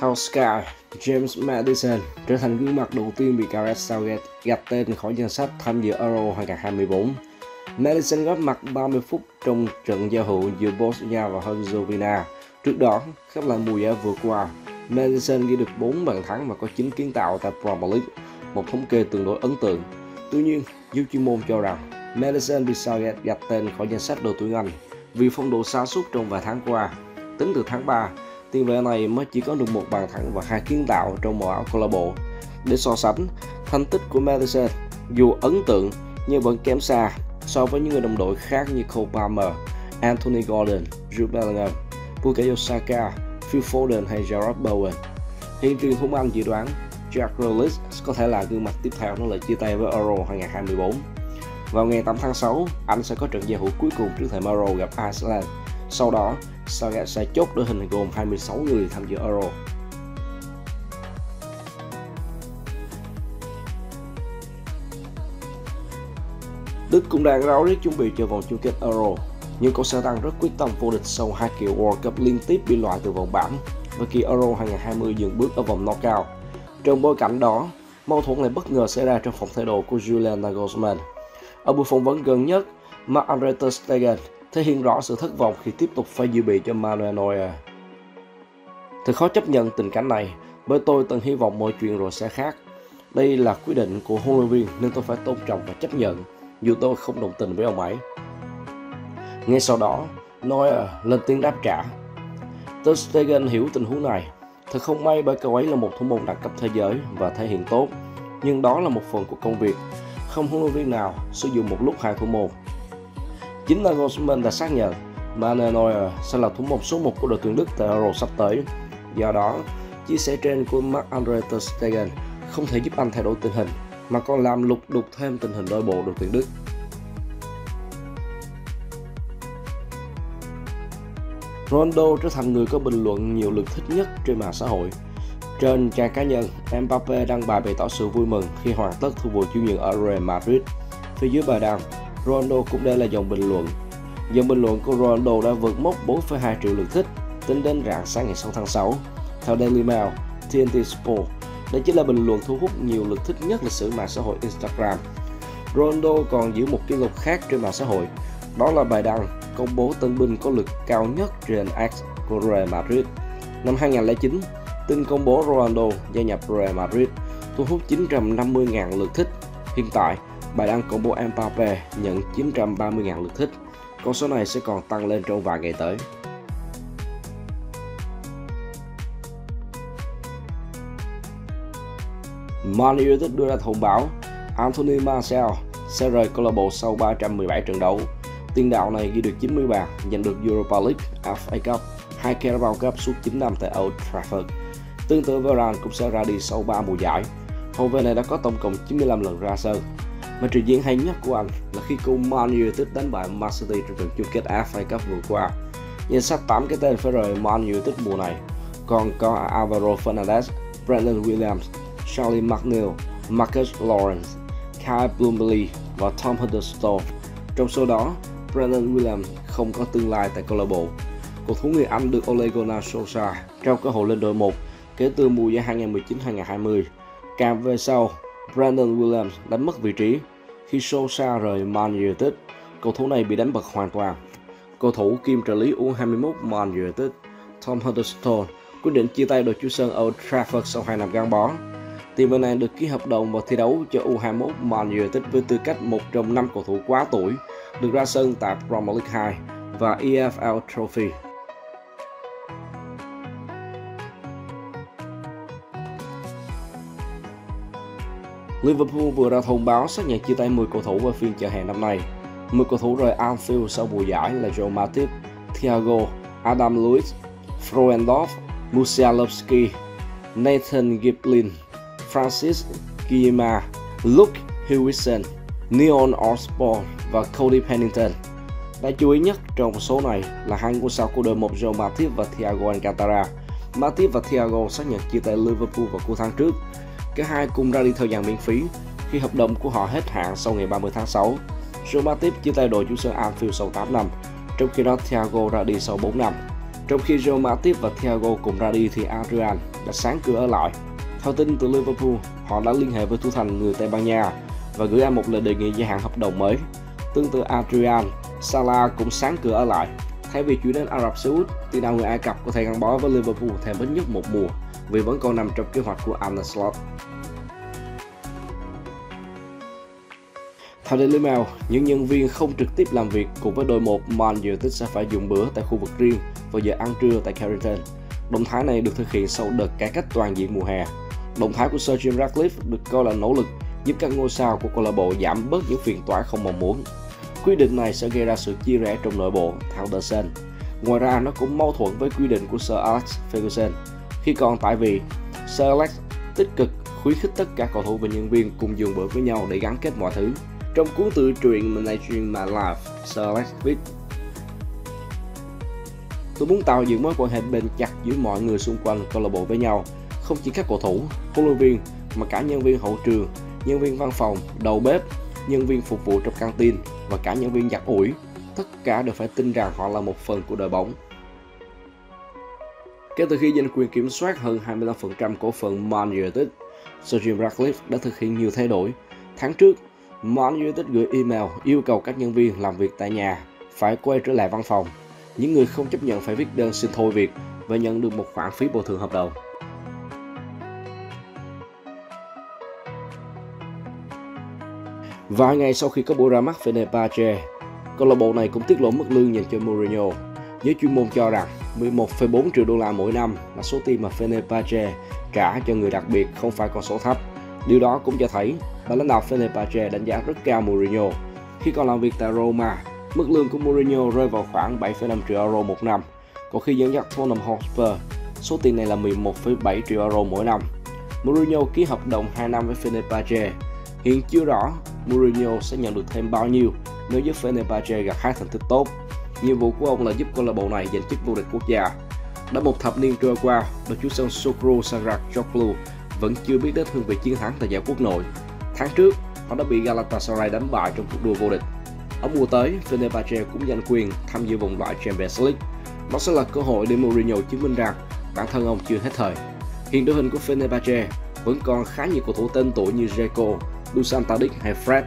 Theo Sky, James Madison trở thành gương mặt đầu tiên bị Gareth Southgate gạch tên khỏi danh sách tham dự Euro 2024. Madison góp mặt 30 phút trong trận giao hữu giữa Bosnia và Herzegovina. Trước đó, khép lại mùa giải vừa qua, Madison ghi được 4 bàn thắng và có 9 kiến tạo tại Premier League, một thống kê tương đối ấn tượng. Tuy nhiên, giới chuyên môn cho rằng Madison bị Southgate gạch tên khỏi danh sách đội tuyển Anh vì phong độ sa sút trong vài tháng qua. Tính từ tháng 3, tiền vệ này mới chỉ có được một bàn thắng và hai kiến tạo trong màu áo câu lạc bộ. Để so sánh, thành tích của Madison dù ấn tượng nhưng vẫn kém xa so với những người đồng đội khác như Cole Palmer, Anthony Gordon, Jude Bellingham, Bukayo Saka, Phil Foden hay Gerard Bowen. Hiện truyền thông Anh dự đoán Jack Grealish có thể là gương mặt tiếp theo nó lời chia tay với Euro 2024. Vào ngày 8 tháng 6, Anh sẽ có trận giao hữu cuối cùng trước thềm Euro gặp Iceland. Sau đó, Southgate sẽ chốt đội hình gồm 26 người tham dự Euro. Đức cũng đang ráo riết chuẩn bị cho vòng chung kết Euro, nhưng cậu sẽ tăng rất quyết tâm vô địch sau hai kỳ World Cup liên tiếp bị loại từ vòng bảng và kỳ Euro 2020 dừng bước ở vòng knockout. Trong bối cảnh đó, mâu thuẫn lại bất ngờ xảy ra trong phòng thay đồ của Julian Nagelsmann. Ở buổi phỏng vấn gần nhất, Marc-Andre Ter Stegen thể hiện rõ sự thất vọng khi tiếp tục phải dự bị cho Manuel Neuer. Thật khó chấp nhận tình cảnh này, bởi tôi từng hy vọng mọi chuyện rồi sẽ khác. Đây là quyết định của huấn luyện viên nên tôi phải tôn trọng và chấp nhận, dù tôi không đồng tình với ông ấy. Ngay sau đó, Neuer lên tiếng đáp trả. Ter Stegen hiểu tình huống này. Thật không may bởi cậu ấy là một thủ môn đẳng cấp thế giới và thể hiện tốt. Nhưng đó là một phần của công việc. Không huấn luyện viên nào sử dụng một lúc hai thủ môn Chính Nagelsmann đã xác nhận Manuel Neuer ờ, sẽ là thủ môn số 1 của đội tuyển Đức tại Euro sắp tới. Do đó, chia sẻ trên của Mark Andre Ter Stegen không thể giúp anh thay đổi tình hình, mà còn làm lục đục thêm tình hình nội bộ đội tuyển Đức. Ronaldo trở thành người có bình luận nhiều lượt thích nhất trên mạng xã hội. Trên trang cá nhân, Mbappe đăng bài bày tỏ sự vui mừng khi hoàn tất thu vụ chủ nhận ở Real Madrid. Phía dưới bài đăng, Ronaldo cũng đây là dòng bình luận. Dòng bình luận của Ronaldo đã vượt mốc 4,2 triệu lượt thích tính đến rạng sáng ngày 6 tháng 6. Theo Daily Mail, TNT Sport, đây chính là bình luận thu hút nhiều lượt thích nhất lịch sử mạng xã hội Instagram. Ronaldo còn giữ một kỷ lục khác trên mạng xã hội, đó là bài đăng công bố tân binh có lực cao nhất trên X của Real Madrid. Năm 2009, tin công bố Ronaldo gia nhập Real Madrid thu hút 950.000 lượt thích. Hiện tại, Bài đăng công bố Mbappe nhận 930.000 lượt thích. Con số này sẽ còn tăng lên trong vài ngày tới. Man United đưa ra thông báo Anthony Martial sẽ rời câu lạc bộ sau 317 trận đấu. Tiền đạo này ghi được 90 bàn, giành được Europa League, FA Cup, hai Carabao Cup suốt 9 năm tại Old Trafford. Tương tự Varane cũng sẽ ra đi sau 3 mùa giải. Hậu vệ này đã có tổng cộng 95 lần ra sân, mà trình diễn hay nhất của anh là khi cô Man United đánh bại Man City trong trận chung kết FA Cup vừa qua. Danh sách 8 cái tên phải rời Man United mùa này còn có Alvaro Fernandez, Brandon Williams, Charlie McNeil, Marcus Lawrence, Kyle Blumley và Tom Huddlestone. Trong số đó, Brandon Williams không có tương lai tại câu lạc bộ. Cầu thủ người Anh được Ole Gunnar Solskjaer trao cơ hội lên đội 1 kể từ mùa giải 2019-2020. Càng về sau, Brandon Williams đánh mất vị trí khi Sosa rời Man United. Cầu thủ này bị đánh bật hoàn toàn. Cầu thủ kim trợ lý U21 Man United Tom Huddleston, quyết định chia tay đội chủ sân Old Trafford sau 2 năm gắn bó. Tiền vệ này được ký hợp đồng và thi đấu cho U21 Man United với tư cách một trong năm cầu thủ quá tuổi được ra sân tại Premier League 2 và EFL Trophy. Liverpool vừa ra thông báo xác nhận chia tay 10 cầu thủ vào phiên chợ hè năm nay. 10 cầu thủ rời Anfield sau mùa giải là Joe Matip, Thiago, Adam Lewis, Froendorf, Musialowski, Nathan Giblin, Francis Guillemard, Luke Hewison, Neon Osborne và Cody Pennington. Đáng chú ý nhất trong số này là hai ngôi sao của đội một Joe Matip và Thiago Alcantara. Matip và Thiago xác nhận chia tay Liverpool vào cuối tháng trước Cả hai cùng ra đi theo dạng miễn phí khi hợp đồng của họ hết hạn sau ngày 30 tháng 6. Real tiếp chia tay đội chủ sân Anfield sau 8 năm, trong khi đó Thiago ra đi sau 4 năm. Trong khi Roma tiếp và Thiago cùng ra đi thì Adrian đã sáng cửa ở lại. Theo tin từ Liverpool, họ đã liên hệ với thủ thành người Tây Ban Nha và gửi anh một lời đề nghị gia hạn hợp đồng mới. Tương tự Adrian, Salah cũng sáng cửa ở lại. Thay vì chuyển đến Ả Rập Xê Út, tiền đạo người Ai Cập có thể gắn bó với Liverpool thêm ít nhất một mùa vì vẫn còn nằm trong kế hoạch của Arne Slot. Theo Daily Mail, những nhân viên không trực tiếp làm việc cùng với đội một Man United sẽ phải dùng bữa tại khu vực riêng vào giờ ăn trưa tại Carrington. Động thái này được thực hiện sau đợt cải cách toàn diện mùa hè. Động thái của Sir Jim Ratcliffe được coi là nỗ lực giúp các ngôi sao của câu lạc bộ giảm bớt những phiền toái không mong muốn. Quy định này sẽ gây ra sự chia rẽ trong nội bộ, theo The Sun. Ngoài ra, nó cũng mâu thuẫn với quy định của Sir Alex Ferguson khi còn tại vì Sir Alex tích cực khuyến khích tất cả cầu thủ và nhân viên cùng dùng bữa với nhau để gắn kết mọi thứ. Trong cuốn tự truyện Managing My Life, Sir Alex viết Tôi muốn tạo dựng mối quan hệ bền chặt giữa mọi người xung quanh câu lạc bộ với nhau, không chỉ các cầu thủ, huấn luyện viên mà cả nhân viên hậu trường, nhân viên văn phòng, đầu bếp, nhân viên phục vụ trong căng tin và cả nhân viên giặt ủi. Tất cả đều phải tin rằng họ là một phần của đội bóng. Kể từ khi giành quyền kiểm soát hơn 25% cổ phần Man United, Sir Jim Ratcliffe đã thực hiện nhiều thay đổi. Tháng trước, Man United gửi email yêu cầu các nhân viên làm việc tại nhà phải quay trở lại văn phòng. Những người không chấp nhận phải viết đơn xin thôi việc và nhận được một khoản phí bồi thường hợp đồng. Vài ngày sau khi có buổi ra mắt Fenerbahce, câu lạc bộ này cũng tiết lộ mức lương dành cho Mourinho. Giới chuyên môn cho rằng 11,4 triệu đô la mỗi năm là số tiền mà Fenerbahce trả cho người đặc biệt không phải con số thấp. Điều đó cũng cho thấy ban lãnh đạo Fenerbahce đánh giá rất cao Mourinho. Khi còn làm việc tại Roma, mức lương của Mourinho rơi vào khoảng 7,5 triệu euro một năm. Còn khi dẫn dắt Tottenham Hotspur, số tiền này là 11,7 triệu euro mỗi năm. Mourinho ký hợp đồng 2 năm với Fenerbahce. Hiện chưa rõ Mourinho sẽ nhận được thêm bao nhiêu nếu giúp Fenerbahce gặt hái thành tích tốt. Nhiệm vụ của ông là giúp câu lạc bộ này giành chức vô địch quốc gia. Đã một thập niên trôi qua, đội chủ sân Sokro Sarac Joklu vẫn chưa biết đến hương vị chiến thắng tại giải quốc nội. Tháng trước, họ đã bị Galatasaray đánh bại trong cuộc đua vô địch. Ở mùa tới, Fenerbahce cũng giành quyền tham dự vòng loại Champions League. Đó sẽ là cơ hội để Mourinho chứng minh rằng bản thân ông chưa hết thời. Hiện đội hình của Fenerbahce vẫn còn khá nhiều cầu thủ tên tuổi như Zeko, Dusan Tadic hay Fred